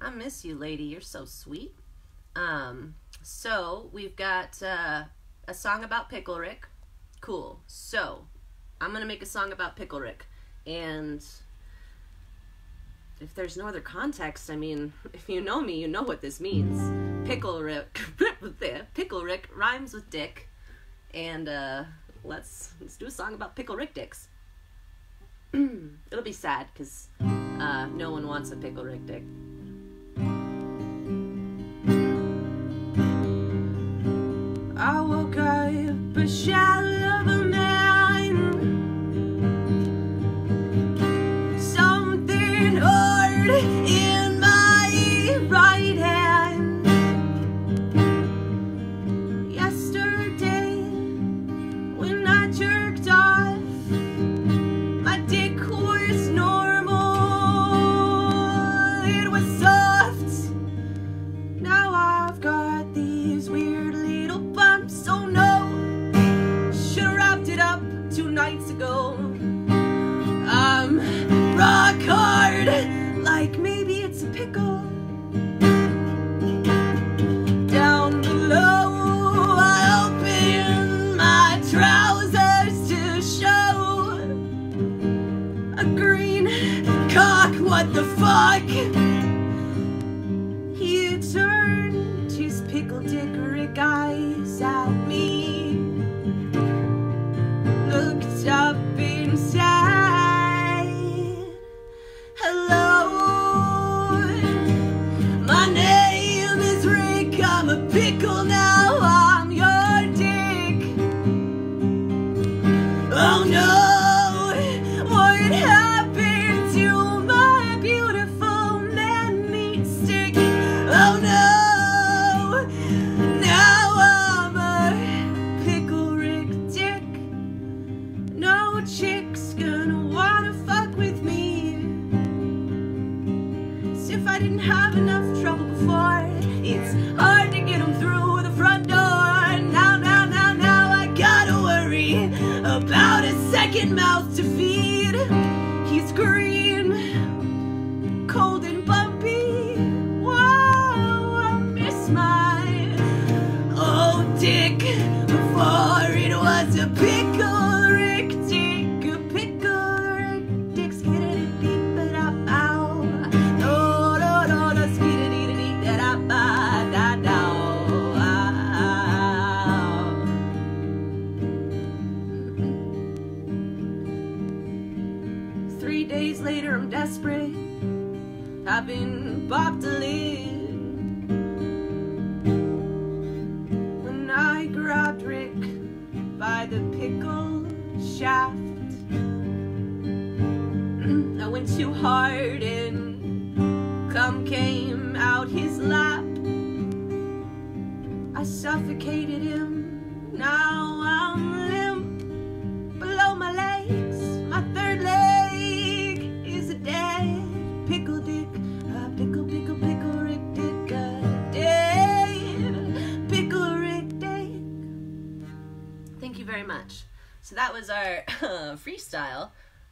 I miss you, lady. You're so sweet. Um, so we've got uh, a song about Pickle Rick. Cool. So I'm gonna make a song about Pickle Rick, and if there's no other context, I mean, if you know me, you know what this means. Pickle Rick, Pickle Rick rhymes with Dick, and uh, let's let's do a song about Pickle Rick dicks. It'll be sad because uh, no one wants a Pickle Rick dick. A shadow of a man. Something hard nights ago. I'm rock hard, like maybe it's a pickle. Down below, I open my trousers to show a green cock. What the fuck? Pickle now. I'm your dick. Oh no, what happened to my beautiful man meat stick? Oh no, now I'm a pickle Rick dick. No chick's gonna wanna fuck with me. As if I didn't have enough mouth to feed. He's green, cold and days later, I'm desperate. I've been bopped a lid. When I grabbed Rick by the pickle shaft, I went too hard and cum came out his lap. I suffocated him. Now I'm much. So that was our uh, freestyle